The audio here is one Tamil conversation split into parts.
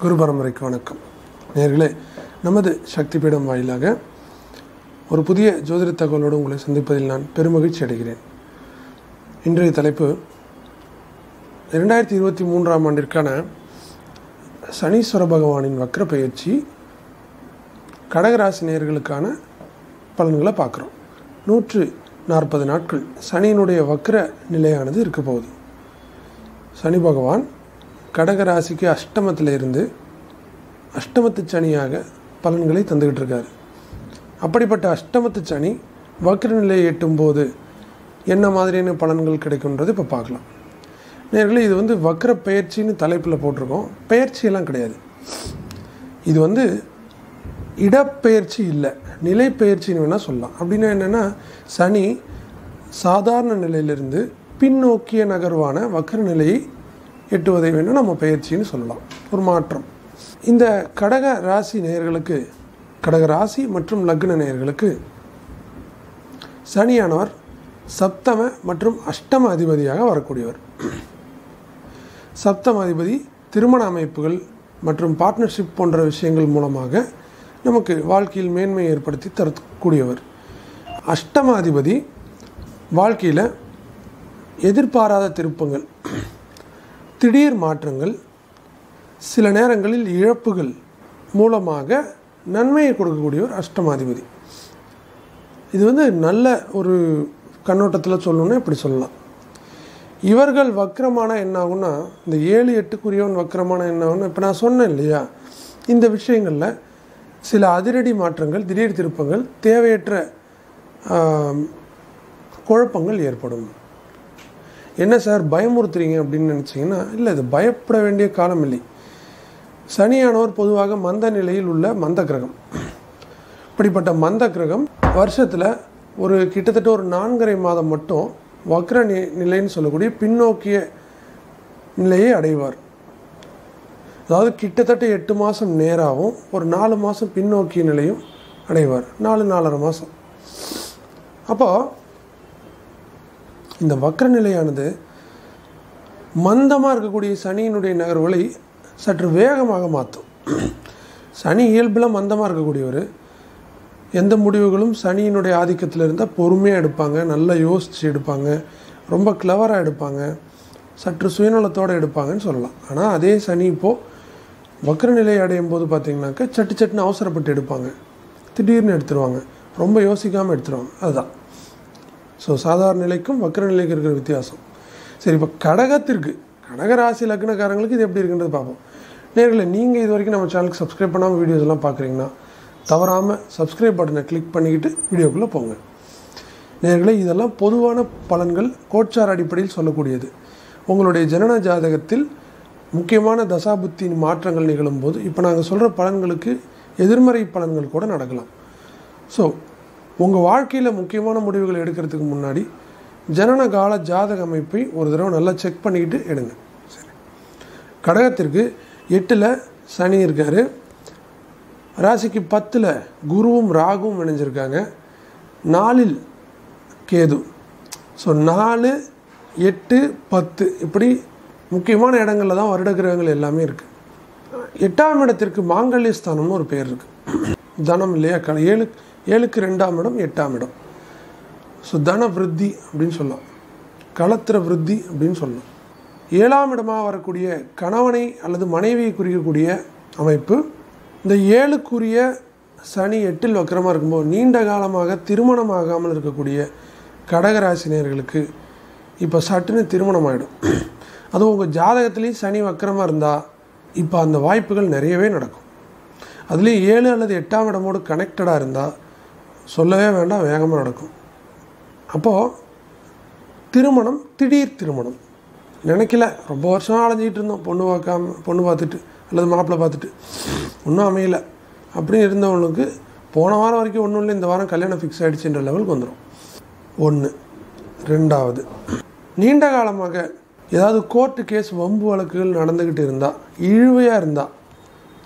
குரு பரம்பரைக்கு வணக்கம். நேர்களே நமது சக்தி பீடம் வாயிலாக ஒரு புதிய ஜோதிட தகவலோடு உங்களை சந்திப்பதில் நான் பெருமகிழ்ச்சி அடைகிறேன். இன்றைய தலைப்பு இரண்டாயிரத்தி இருபத்தி மூன்றாம் ஆண்டிற்கான சனீஸ்வர பகவானின் வக்ர பயிற்சி கடகராசி நேர்களுக்கான பலன்களை பார்க்குறோம். நூற்று நாற்பது நாட்கள் சனியினுடைய வக்ர நிலையானது இருக்க போகுது. சனி பகவான் கடகராசிக்கு அஷ்டமத்தில் இருந்து அஷ்டமத்து சனியாக பலன்களை தந்துக்கிட்டு இருக்காரு. அப்படிப்பட்ட அஷ்டமத்து சனி வக்ர நிலையை என்ன மாதிரியான பலன்கள் கிடைக்கும்ன்றது இப்போ பார்க்கலாம். நேர்களே இது வந்து வக்ர பயிற்சின்னு தலைப்பில் போட்டிருக்கோம். பயிற்சியெல்லாம் கிடையாது. இது வந்து இடப்பெயர்ச்சி இல்லை நிலை பயிற்சின்னு வேணால் சொல்லலாம். அப்படின்னா என்னென்னா சனி சாதாரண நிலையிலிருந்து பின்னோக்கிய நகர்வான வக்ர நிலையை எட்டுவதை வேணால் நம்ம பயிற்சின்னு சொல்லலாம். ஒரு மாற்றம். இந்த கடக ராசி நேயர்களுக்கு கடக ராசி மற்றும் லக்ன நேயர்களுக்கு சனியானவர் சப்தம மற்றும் அஷ்டம அதிபதியாக வரக்கூடியவர். சப்தம அதிபதி திருமண அமைப்புகள் மற்றும் பார்ட்னர்ஷிப் போன்ற விஷயங்கள் மூலமாக நமக்கு வாழ்க்கையில் மேன்மை ஏற்படுத்தி தரக்கூடியவர். அஷ்டம அதிபதி வாழ்க்கையில் எதிர்பாராத திருப்பங்கள். திடீர் மாற்றங்கள் சில நேரங்களில் இழப்புகள் மூலமாக நன்மையை கொடுக்கக்கூடிய ஒரு அஷ்டமாதிபதி. இது வந்து நல்ல ஒரு கண்ணோட்டத்தில் சொல்லணும்னா இப்படி சொல்லலாம். இவர்கள் வக்கரமான என்ன ஆகும்னா இந்த ஏழு எட்டுக்குரியவன் வக்கரமான என்ன ஆகும்னா இப்போ நான் சொன்னேன் இல்லையா? இந்த விஷயங்களில் சில அதிரடி மாற்றங்கள் திடீர் திருப்பங்கள் தேவையற்ற குழப்பங்கள் ஏற்படும். என்ன சார் பயமுறுத்துறீங்க அப்படின்னு நினச்சிங்கன்னா இல்லை இது பயப்பட வேண்டிய காலம் இல்லை சனியானவர் பொதுவாக மந்த நிலையில் உள்ள மந்த கிரகம். இப்படிப்பட்ட மந்த கிரகம் வருஷத்தில் ஒரு கிட்டத்தட்ட ஒரு நான்கரை மாதம் மட்டும் வக்ர நி நிலைன்னு சொல்லக்கூடிய பின்னோக்கிய நிலையை அடைவார். அதாவது கிட்டத்தட்ட எட்டு மாதம் நேராகவும் ஒரு நாலு மாதம் பின்னோக்கிய நிலையும் அடைவார். நாலு நாலரை மாதம் அப்போது இந்த வக்ர நிலையானது மந்தமாக இருக்கக்கூடிய சனியினுடைய நகர்வுகளை சற்று வேகமாக மாற்றும். சனி இயல்பில் மந்தமாக இருக்கக்கூடியவர். எந்த முடிவுகளும் சனியினுடைய ஆதிக்கத்தில் இருந்தால் பொறுமையாக எடுப்பாங்க நல்லா யோசித்து எடுப்பாங்க ரொம்ப கிளவராக எடுப்பாங்க சற்று சுயநலத்தோடு எடுப்பாங்கன்னு சொல்லலாம். ஆனால் அதே சனி இப்போது வக்ர நிலை அடையும் போது பார்த்திங்கனாக்கா சட்டு சட்டுன்னு அவசரப்பட்டு எடுப்பாங்க. திடீர்னு எடுத்துருவாங்க. ரொம்ப யோசிக்காமல் எடுத்துருவாங்க. அதுதான். ஸோ சாதாரண நிலைக்கும் வக்ர நிலைக்கும் இருக்கிற வித்தியாசம். சரி இப்போ கடகத்திற்கு கடக ராசி லக்னக்காரங்களுக்கு இது எப்படி இருக்குன்றது பார்ப்போம். நேர்களை நீங்கள் இது வரைக்கும் நம்ம சேனலுக்கு சப்ஸ்கிரைப் பண்ணாமல் வீடியோஸ் எல்லாம் பார்க்குறீங்கன்னா தவறாமல் சப்ஸ்கிரைப் பட்டனை கிளிக் பண்ணிக்கிட்டு வீடியோக்குள்ளே போங்க. நேர்களை இதெல்லாம் பொதுவான பலன்கள் கோட்சார் அடிப்படையில் சொல்லக்கூடியது. உங்களுடைய ஜனன ஜாதகத்தில் முக்கியமான தசாபுத்தியின் மாற்றங்கள் நிகழும்போது இப்போ நாங்கள் சொல்கிற பலன்களுக்கு எதிர்மறை பலன்கள் கூட நடக்கலாம். ஸோ உங்கள் வாழ்க்கையில் முக்கியமான முடிவுகள் எடுக்கிறதுக்கு முன்னாடி ஜனன கால ஜாதக அமைப்பை ஒரு தடவை நல்லா செக் பண்ணிக்கிட்டு எடுங்க. சரி. கடகத்திற்கு எட்டில் சனி இருக்கார். ராசிக்கு பத்தில் குருவும் ராகுவும் இணைஞ்சிருக்காங்க. நாலில் கேது. ஸோ நாலு எட்டு பத்து இப்படி முக்கியமான இடங்களில் தான் வருட கிரகங்கள் எல்லாமே இருக்குது எட்டாம் இடத்திற்கு மாங்கல்ய ஸ்தானம்னு ஒரு பேர் இருக்குது தனம் இல்லையா? க ஏழு ஏழுக்கு ரெண்டாம் இடம் எட்டாம் இடம். ஸோ தன விருத்தி அப்படின்னு சொல்லலாம். களத்திர விருத்தி அப்படின்னு சொல்லலாம். ஏழாம் இடமாக வரக்கூடிய கணவனை அல்லது மனைவியை குறிக்கக்கூடிய அமைப்பு இந்த ஏழுக்குரிய சனி எட்டில் வக்கரமாக இருக்கும்போது நீண்ட காலமாக திருமணம் ஆகாமல் இருக்கக்கூடிய கடகராசினியர்களுக்கு இப்போ சட்டுன்னு திருமணம் ஆகிடும் அதுவும் உங்கள் ஜாதகத்துலேயும் சனி வக்கரமாக இருந்தால் இப்போ அந்த வாய்ப்புகள் நிறையவே நடக்கும். அதுலேயும் ஏழு அல்லது எட்டாம் இடமோடு கனெக்டடாக இருந்தால் சொல்லவே வேண்டாம் வேகமாக நடக்கும். அப்போது திருமணம் திடீர் திருமணம். நினைக்கல ரொம்ப வருஷம் அலைஞ்சிக்கிட்டு இருந்தோம். பொண்ணு பார்க்காம பொண்ணு பார்த்துட்டு அல்லது மாப்பிள்ளை பார்த்துட்டு. ஒன்றும் அமையல. அப்படின்னு இருந்தவங்களுக்கு போன வாரம் வரைக்கும் ஒன்றும் இல்லை இந்த வாரம் கல்யாணம் ஃபிக்ஸ் ஆகிடுச்சுன்ற லெவலுக்கு வந்துடும் ஒன்று ரெண்டாவது நீண்ட காலமாக ஏதாவது கோர்ட்டு கேஸ் வம்பு வழக்குகள் நடந்துக்கிட்டு இருந்தால் இழுவையாக இருந்தால்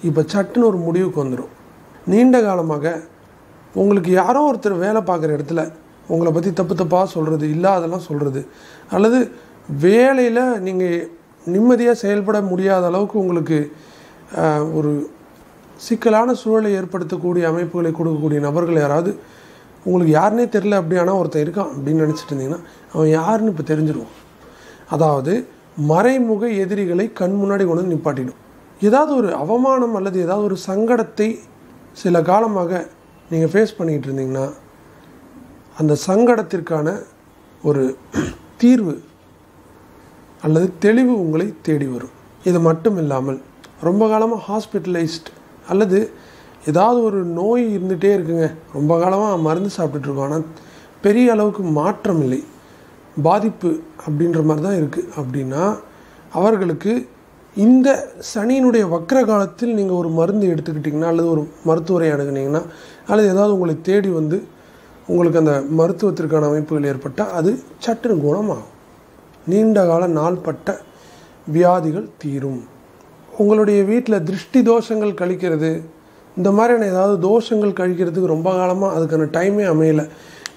இப்போ சட்டுன்னு ஒரு முடிவுக்கு வந்துடும் நீண்ட காலமாக உங்களுக்கு யாரோ ஒருத்தர் வேலை பார்க்குற இடத்துல உங்களை பற்றி தப்பு தப்பாக சொல்கிறது இல்லாதெல்லாம் சொல்கிறது அல்லது வேலையில் நீங்கள் நிம்மதியாக செயல்பட முடியாத அளவுக்கு உங்களுக்கு ஒரு சிக்கலான சூழலை ஏற்படுத்தக்கூடிய அமைப்புகளை கொடுக்கக்கூடிய நபர்கள் யாராவது உங்களுக்கு யாருனே தெரில அப்படி ஆனால் ஒருத்தன் இருக்கான் அப்படின்னு நினச்சிட்டு இருந்தீங்கன்னா அவன் யாருன்னு இப்போ தெரிஞ்சிடுவான் அதாவது மறைமுக எதிரிகளை கண் முன்னாடி கொண்டு வந்து நிப்பாட்டிடும். ஏதாவது ஒரு அவமானம் அல்லது ஏதாவது ஒரு சங்கடத்தை சில காலமாக நீங்கள் ஃபேஸ் பண்ணிக்கிட்டு இருந்தீங்கன்னா அந்த சங்கடத்திற்கான ஒரு தீர்வு அல்லது தெளிவு உங்களை தேடி வரும். இது மட்டும் இல்லாமல் ரொம்ப காலமாக ஹாஸ்பிட்டலைஸ்ட் அல்லது ஏதாவது ஒரு நோய் இருந்துகிட்டே இருக்குங்க. ரொம்ப காலமாக மருந்து சாப்பிட்டுட்ருக்கோம் ஆனால் பெரிய அளவுக்கு மாற்றம் இல்லை. பாதிப்பு அப்படின்ற மாதிரி தான் இருக்குது அப்படின்னா அவர்களுக்கு இந்த சனியினுடைய வக்கர காலத்தில் நீங்கள் ஒரு மருந்து எடுத்துக்கிட்டிங்கன்னா அல்லது ஒரு மருத்துவரை அணுகுனீங்கன்னா அல்லது ஏதாவது உங்களை தேடி வந்து உங்களுக்கு அந்த மருத்துவத்திற்கான அமைப்புகள் ஏற்பட்டால் அது சட்டுன்னு குணமாகும். நீண்ட கால நாள்பட்ட வியாதிகள் தீரும். உங்களுடைய வீட்டில் திருஷ்டி தோஷங்கள் கழிக்கிறது. இந்த மாதிரியான ஏதாவது தோஷங்கள் கழிக்கிறதுக்கு ரொம்ப காலமாக அதுக்கான டைமே அமையலை.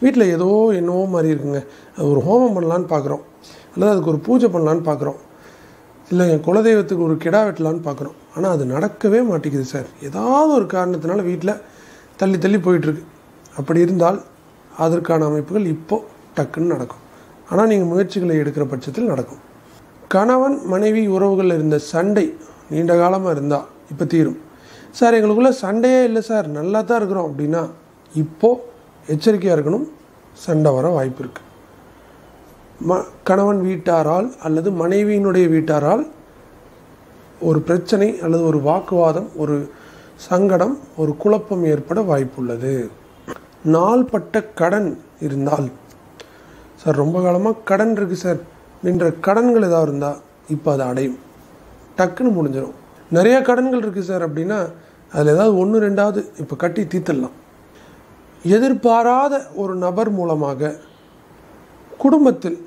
வீட்டில் ஏதோ என்னவோ மாதிரி இருக்குங்க. அது ஒரு ஹோமம் பண்ணலான்னு பார்க்குறோம் அல்லது அதுக்கு ஒரு பூஜை பண்ணலான்னு பார்க்குறோம் இல்லை என் குலதெய்வத்துக்கு ஒரு கிடா வெட்டலான்னு பார்க்குறோம் ஆனால் அது நடக்கவே மாட்டேங்குது சார். ஏதாவது ஒரு காரணத்தினால வீட்டில் தள்ளி தள்ளி போயிட்டுருக்கு. அப்படி இருந்தால் அதற்கான அமைப்புகள் இப்போது டக்குன்னு நடக்கும். ஆனால் நீங்கள் முயற்சிகளை எடுக்கிற பட்சத்தில் நடக்கும். கணவன் மனைவி உறவுகளில் இருந்த சண்டை நீண்ட காலமாக இருந்தால் இப்போ தீரும். சார் எங்களுக்குள்ளே சண்டையே இல்லை சார். நல்லா தான் இருக்கிறோம். அப்படின்னா இப்போது எச்சரிக்கையாக இருக்கணும். சண்டை வர வாய்ப்பு இருக்குது ம கணவன் வீட்டாரால் அல்லது மனைவியினுடைய வீட்டாரால் ஒரு பிரச்சனை அல்லது ஒரு வாக்குவாதம் ஒரு சங்கடம் ஒரு குழப்பம் ஏற்பட வாய்ப்புள்ளது. நாள்பட்ட கடன் இருந்தால் சார் ரொம்ப காலமாக கடன் இருக்குது சார். அப்படின்ற கடன்கள் ஏதாவது இருந்தால் இப்போ அதை அடையும். டக்குன்னு முடிஞ்சிடும் நிறைய கடன்கள் இருக்குது சார் அப்படின்னா அதில் ஏதாவது ஒன்று ரெண்டாவது இப்போ கட்டி தீர்த்துடலாம். எதிர்பாராத ஒரு நபர் மூலமாக குடும்பத்தில்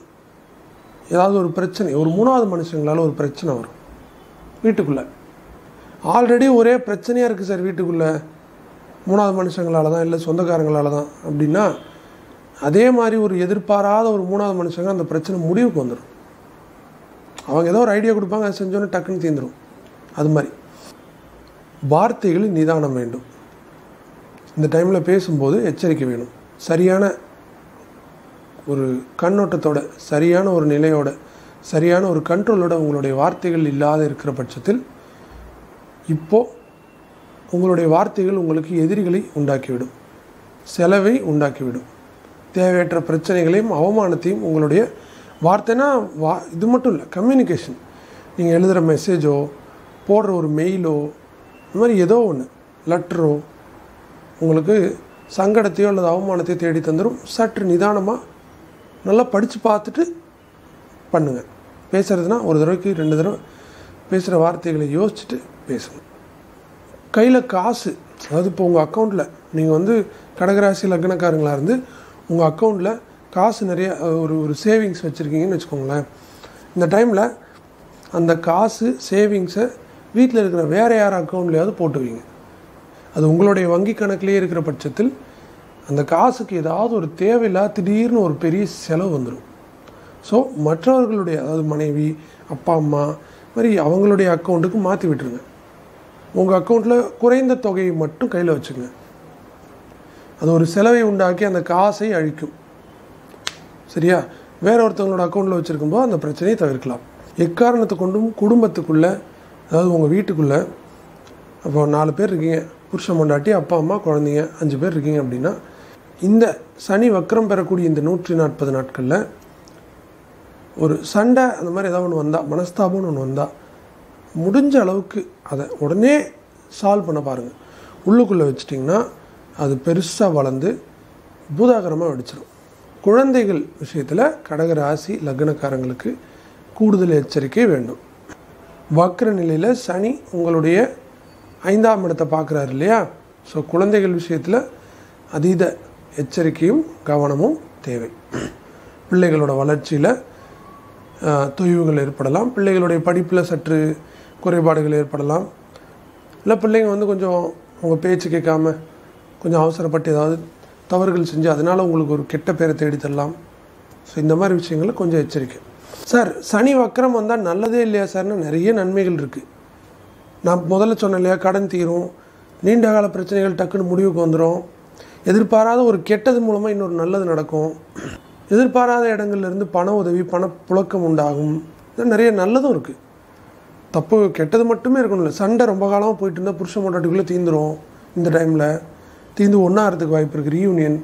ஏதாவது ஒரு பிரச்சனை ஒரு மூணாவது மனுஷங்களால் ஒரு பிரச்சனை வரும். வீட்டுக்குள்ளே. ஆல்ரெடி ஒரே பிரச்சனையாக இருக்குது சார் வீட்டுக்குள்ளே. மூணாவது மனுஷங்களால தான் இல்லை சொந்தக்காரங்களால தான். அப்படின்னா அதே மாதிரி ஒரு எதிர்பாராத ஒரு மூணாவது மனுஷங்க அந்த பிரச்சனை முடிவுக்கு வந்துடும் அவங்க ஏதோ ஒரு ஐடியா கொடுப்பாங்க அதை செஞ்சோன்னே டக்குன்னு தீந்துடும் அது மாதிரி. வார்த்தைகளில் நிதானம் வேண்டும். இந்த டைமில் பேசும்போது எச்சரிக்கை வேணும். சரியான ஒரு கண்ணோட்டத்தோட சரியான ஒரு நிலையோட சரியான ஒரு கண்ட்ரோலோட உங்களுடைய வார்த்தைகள் இல்லாத இருக்கிற பட்சத்தில் இப்போது உங்களுடைய வார்த்தைகள் உங்களுக்கு எதிரிகளை உண்டாக்கிவிடும். செலவை உண்டாக்கிவிடும். தேவையற்ற பிரச்சனைகளையும் அவமானத்தையும் உங்களுடைய வார்த்தைனா வா இது மட்டும் இல்லை கம்யூனிகேஷன் நீங்கள் எழுதுகிற மெசேஜோ போடுற ஒரு மெயிலோ இந்த மாதிரி ஏதோ ஒன்று லெட்டரோ உங்களுக்கு சங்கடத்தையோ அல்லது அவமானத்தையோ தேடி தந்துடும் சற்று நிதானமாக நல்லா படித்து பார்த்துட்டு பண்ணுங்கள் பேசுகிறதுனா ஒரு தடவைக்கு ரெண்டு தடவை பேசுகிற வார்த்தைகளை யோசிச்சுட்டு பேசணும். கையில் காசு அதாவது இப்போ உங்கள் அக்கௌண்ட்டில் நீங்கள் வந்து கடகராசி லக்னக்காரங்களாக இருந்து உங்கள் அக்கௌண்ட்டில் காசு நிறைய ஒரு ஒரு சேவிங்ஸ் வச்சுருக்கீங்கன்னு வச்சுக்கோங்களேன். இந்த டைமில் அந்த காசு சேவிங்ஸை வீட்டில் இருக்கிற வேறு யார் அக்கௌண்ட்லேயாவது போட்டு வைங்க அது உங்களுடைய வங்கி கணக்கிலே இருக்கிற பட்சத்தில் அந்த காசுக்கு ஏதாவது ஒரு தேவையில்லா திடீர்னு ஒரு பெரிய செலவு வந்துடும் ஸோ மற்றவர்களுடைய அதாவது மனைவி அப்பா அம்மா மாதிரி அவங்களுடைய அக்கௌண்ட்டுக்கு மாற்றி விட்டுருங்க. உங்கள் அக்கௌண்ட்டில் குறைந்த தொகையை மட்டும் கையில் வச்சுங்க அது ஒரு செலவை உண்டாக்கி அந்த காசை அழிக்கும். சரியா? வேற ஒருத்தவங்களோட அக்கௌண்ட்டில் வச்சுருக்கும்போது அந்த பிரச்சனையை தவிர்க்கலாம். எக்காரணத்தை கொண்டும் குடும்பத்துக்குள்ளே அதாவது உங்கள் வீட்டுக்குள்ளே அப்போ நாலு பேர் இருக்கீங்க. புருஷன் மண்டாட்டி அப்பா அம்மா குழந்தைங்க அஞ்சு பேர் இருக்கீங்க அப்படின்னா இந்த சனி வக்கரம் பெறக்கூடிய இந்த நூற்றி நாற்பது நாட்களில் ஒரு சண்டை அந்த மாதிரி ஏதாவது ஒன்று வந்தால் மனஸ்தாபம்னு ஒன்று வந்தால் முடிஞ்ச அளவுக்கு அதை உடனே சால்வ் பண்ண பாருங்கள் உள்ளுக்குள்ளே வச்சிட்டிங்கன்னா அது பெருசாக வளர்ந்து பூதாகரமாக வெடிச்சிடும் குழந்தைகள் விஷயத்தில் கடக ராசி லக்னக்காரங்களுக்கு கூடுதல் எச்சரிக்கை வேண்டும். வக்கர நிலையில் சனி உங்களுடைய ஐந்தாம் இடத்தை பார்க்குறாரு இல்லையா? ஸோ குழந்தைகள் விஷயத்தில் அதீத எச்சரிக்கையும் கவனமும் தேவை. பிள்ளைகளோட வளர்ச்சியில் தொய்வுகள் ஏற்படலாம். பிள்ளைகளுடைய படிப்பில் சற்று குறைபாடுகள் ஏற்படலாம். இல்லை பிள்ளைங்க வந்து கொஞ்சம் உங்கள் பேச்சு கேட்காம கொஞ்சம் அவசரப்பட்டு ஏதாவது தவறுகள் செஞ்சு அதனால் உங்களுக்கு ஒரு கெட்ட பேரை தேடி தரலாம். ஸோ இந்த மாதிரி விஷயங்களை கொஞ்சம் எச்சரிக்கை. சார் சனி வக்கரம் வந்தால் நல்லதே இல்லையா சார்னு நிறைய நன்மைகள் இருக்குது நான் முதல்ல சொன்னேன் இல்லையா கடன் தீரும் நீண்ட கால பிரச்சனைகள் டக்குன்னு முடிவுக்கு வந்துடும் எதிர்பாராத ஒரு கெட்டது மூலமாக இன்னொரு நல்லது நடக்கும். எதிர்பாராத இடங்கள்லேருந்து பண உதவி பண புழக்கம் உண்டாகும். நிறைய நல்லதும் இருக்குது தப்பு கெட்டது மட்டுமே இருக்கணும்ல. சண்டை ரொம்ப காலமாக போயிட்டு இருந்தால் புருஷன் மொண்டாட்டிக்குள்ளே தீந்துடும் இந்த டைமில் தீந்து ஒன்றாகிறதுக்கு வாய்ப்பு இருக்குது ரீயூனியன்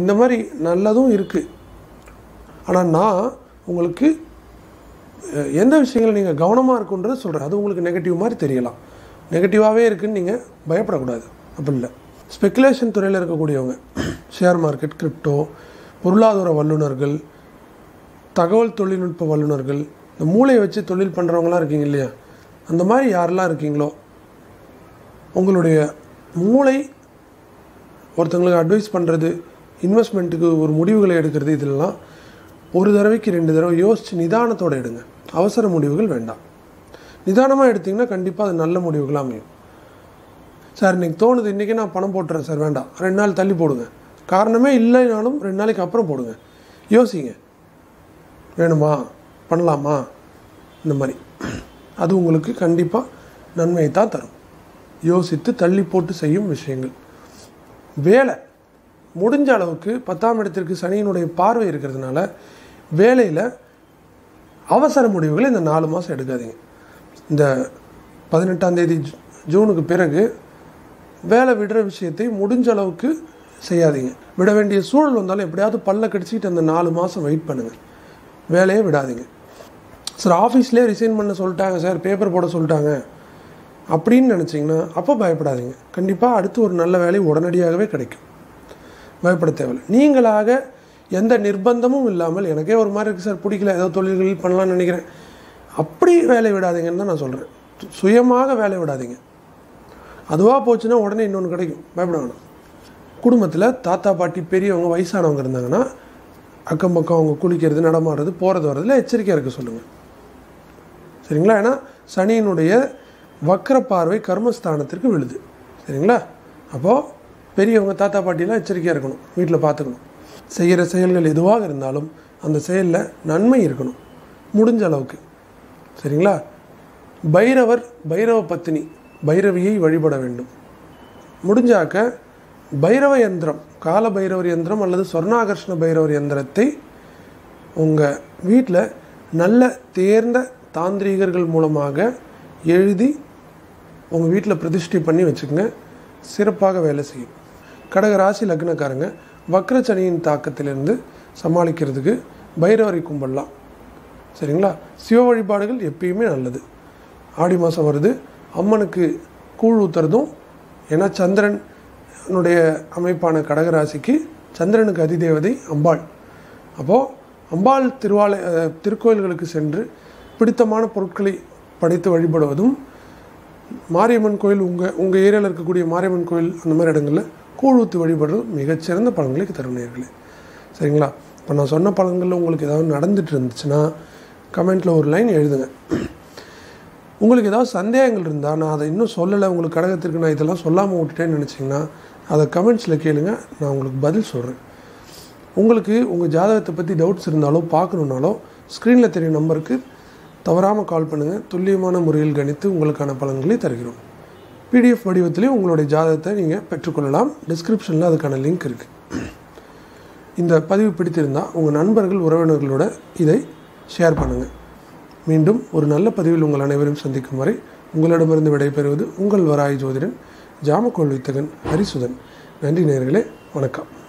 இந்த மாதிரி நல்லதும் இருக்குது ஆனால் நான் உங்களுக்கு எந்த விஷயங்கள் நீங்கள் கவனமாக இருக்குன்றதை சொல்கிறேன் அது உங்களுக்கு நெகட்டிவ் மாதிரி தெரியலாம். நெகட்டிவாகவே இருக்குன்னு நீங்கள் பயப்படக்கூடாது. அப்படி இல்லை. ஸ்பெக்குலேஷன் துறையில் இருக்கக்கூடியவங்க. ஷேர் மார்க்கெட் கிரிப்டோ பொருளாதார வல்லுநர்கள் தகவல் தொழில்நுட்ப வல்லுநர்கள் இந்த மூளையை வச்சு தொழில் பண்ணுறவங்களாம் இருக்கீங்க இல்லையா? அந்த மாதிரி யாரெல்லாம் இருக்கீங்களோ உங்களுடைய மூளை ஒருத்தங்களுக்கு அட்வைஸ் பண்ணுறது இன்வெஸ்ட்மெண்ட்டுக்கு ஒரு முடிவுகளை எடுக்கிறது இதெல்லாம் ஒரு தடவைக்கு ரெண்டு தடவை யோசித்து நிதானத்தோடு எடுங்க. அவசர முடிவுகள் வேண்டாம். நிதானமாக எடுத்திங்கன்னா கண்டிப்பாக அது நல்ல முடிவுகளாக அமையும். சார் இன்றைக்கி தோணுது இன்றைக்கி நான் பணம் போட்டுறேன் சார் வேண்டாம். ரெண்டு நாள் தள்ளி போடுங்க. காரணமே இல்லைனாலும் ரெண்டு நாளைக்கு அப்புறம் போடுங்க. யோசிங்க. வேணுமா? பண்ணலாமா? இந்த மாதிரி. அது உங்களுக்கு கண்டிப்பாக நன்மையை தான் தரும். யோசித்து தள்ளி போட்டு செய்யும் விஷயங்கள். வேலை. முடிஞ்ச அளவுக்கு பத்தாம் இடத்திற்கு சனியினுடைய பார்வை இருக்கிறதுனால வேலையில் அவசர முடிவுகளை இந்த நாலு மாதம் எடுக்காதீங்க. இந்த பதினெட்டாம் தேதி ஜூ- ஜூனுக்கு பிறகு வேலை விடுற விஷயத்தை முடிஞ்ச அளவுக்கு செய்யாதீங்க. விட வேண்டிய சூழல் வந்தாலும் எப்படியாவது பல்ல கடிச்சிக்கிட்டு அந்த நாலு மாதம் வெயிட் பண்ணுங்கள் வேலையே விடாதீங்க. சார் ஆஃபீஸ்லேயே ரிசைன் பண்ண சொல்லிட்டாங்க சார் பேப்பர் போட சொல்லிட்டாங்க. அப்படின்னு நினச்சிங்கன்னா அப்போ பயப்படாதீங்க. கண்டிப்பாக அடுத்து ஒரு நல்ல வேலை உடனடியாகவே கிடைக்கும். பயப்பட தேவையில்லை. நீங்களாக எந்த நிர்பந்தமும் இல்லாமல் எனக்கே ஒரு மாதிரி இருக்குது சார் பிடிக்கல. ஏதோ தொழில்கள் பண்ணலாம்னு நினைக்கிறேன். அப்படி வேலை விடாதீங்கன்னு தான் நான் சொல்கிறேன் சுயமாக வேலை விடாதீங்க. அதுவாக போச்சுன்னா உடனே இன்னொன்று கிடைக்கும். பயப்பட வேணாம் குடும்பத்தில் தாத்தா பாட்டி பெரியவங்க வயசானவங்க இருந்தாங்கன்னா அக்கம் பக்கம் அவங்க குளிக்கிறது நடமாடுறது போகிறது வரதுல எச்சரிக்கையாக இருக்க சொல்லுங்கள் சரிங்களா? ஏன்னா சனியினுடைய வக்கர பார்வை கர்மஸ்தானத்திற்கு விழுது. சரிங்களா? அப்போது பெரியவங்க தாத்தா பாட்டிலாம் எச்சரிக்கையாக இருக்கணும். வீட்டில் பார்த்துக்கணும் செய்கிற செயல்கள் எதுவாக இருந்தாலும் அந்த செயலில் நன்மை இருக்கணும். முடிஞ்ச அளவுக்கு. சரிங்களா? பைரவர் பைரவ பத்தினி. பைரவியை வழிபட வேண்டும். முடிஞ்சாக்க பைரவ யந்திரம் கால பைரவர் யந்திரம் அல்லது சொர்ணாகர்ஷ்ண பைரவர் யந்திரத்தை உங்கள் வீட்டில் நல்ல தேர்ந்த தாந்திரீகர்கள் மூலமாக எழுதி உங்கள் வீட்டில் பிரதிஷ்டை பண்ணி வச்சுக்கோங்க. சிறப்பாக வேலை செய்யும். கடக ராசி லக்னக்காரங்க வக்ரச்சனியின் தாக்கத்திலிருந்து சமாளிக்கிறதுக்கு பைரவரை கும்பிடலாம். சரிங்களா? சிவ வழிபாடுகள் எப்பயுமே நல்லது. ஆடி மாதம் வருது. அம்மனுக்கு கூழ் ஊத்துறதும் ஏன்னா சந்திரனுடைய அமைப்பான கடகராசிக்கு சந்திரனுக்கு அதிதேவதை அம்பாள். அப்போது அம்பாள் திருவாலய திருக்கோயில்களுக்கு சென்று பிடித்தமான பொருட்களை படைத்து வழிபடுவதும் மாரியம்மன் கோயில் உங்கள் உங்கள் ஏரியாவில் இருக்கக்கூடிய மாரியம்மன் கோயில் அந்த மாதிரி இடங்களில் கூழ் ஊற்றி வழிபடுறது மிகச்சிறந்த பலன்களை தரும் நேர்களே சரிங்களா? இப்போ நான் சொன்ன பலன்களில் உங்களுக்கு ஏதாவது நடந்துட்டு இருந்துச்சுன்னா கமெண்ட்டில் ஒரு லைன் எழுதுங்க. உங்களுக்கு ஏதாவது சந்தேகங்கள் இருந்தால் நான் அதை இன்னும் சொல்லலை உங்களுக்கு கடகத்திற்கு நான் இதெல்லாம் சொல்லாமல் விட்டுட்டேன்னு நினச்சிங்கன்னா அதை கமெண்ட்ஸில் கேளுங்க நான் உங்களுக்கு பதில் சொல்கிறேன் உங்களுக்கு உங்கள் ஜாதகத்தை பற்றி டவுட்ஸ் இருந்தாலோ பார்க்கணுன்னாலோ ஸ்க்ரீனில் தெரிய நம்பருக்கு தவறாமல் கால் பண்ணுங்கள் துல்லியமான முறையில் கணித்து உங்களுக்கான பலன்களை தருகிறோம். பிடிஎஃப் வடிவத்திலையும் உங்களுடைய ஜாதகத்தை நீங்கள் பெற்றுக்கொள்ளலாம். டிஸ்கிரிப்ஷனில் அதுக்கான லிங்க் இருக்குது இந்த பதிவு பிடித்திருந்தால் உங்கள் நண்பர்கள் உறவினர்களோட இதை ஷேர் பண்ணுங்கள் மீண்டும் ஒரு நல்ல பதிவில் உங்கள் அனைவரையும் சந்திக்கும் வரை உங்களிடமிருந்து விடைபெறுவது உங்கள் வராய் ஜோதிடன் ஜாமக்கோள் வித்தகன் ஹரிசுதன். நன்றி நேர்களே வணக்கம்.